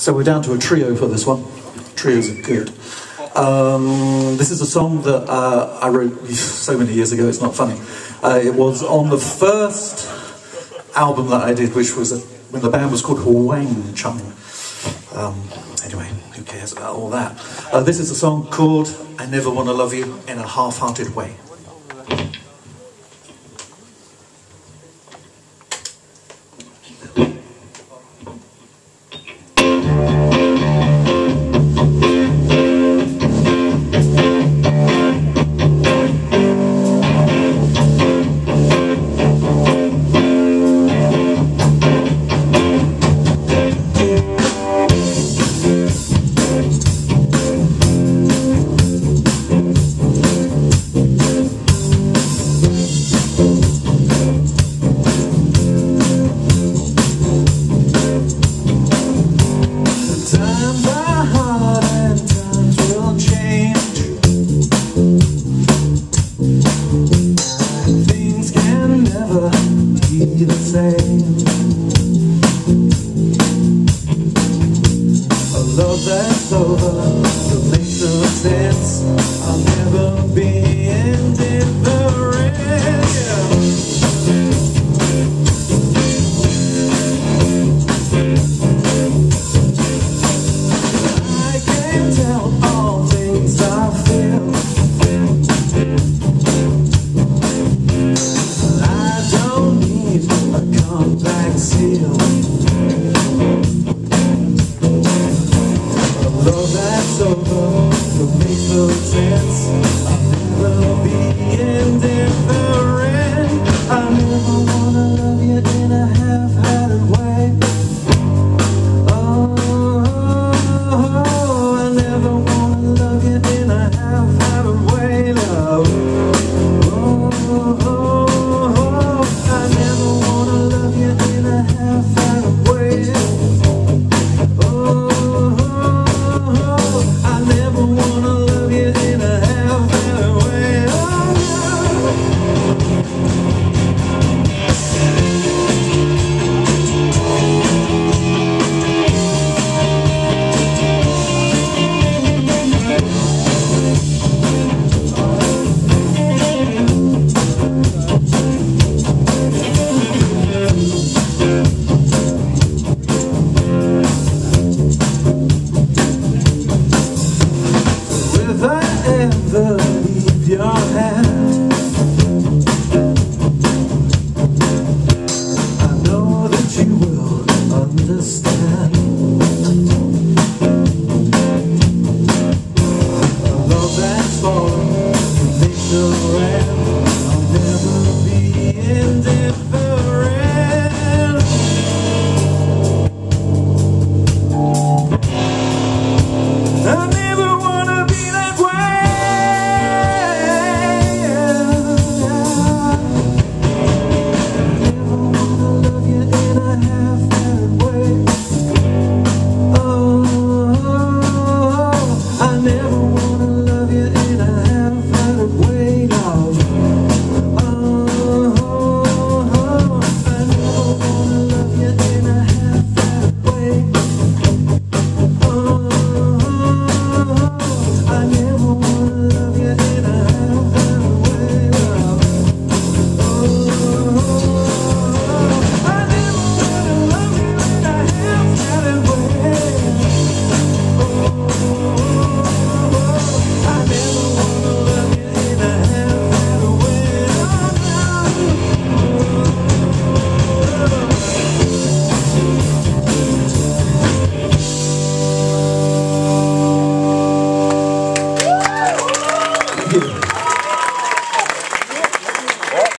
So we're down to a trio for this one. Trios are good. Um, this is a song that uh, I wrote so many years ago, it's not funny. Uh, it was on the first album that I did, which was a, when the band was called Huang Chung. Um, anyway, who cares about all that? Uh, this is a song called I Never Want to Love You in a Half Hearted Way. Same. A love that's over that makes no sense. I'll never be. that's over, the faithful tense.